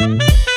Música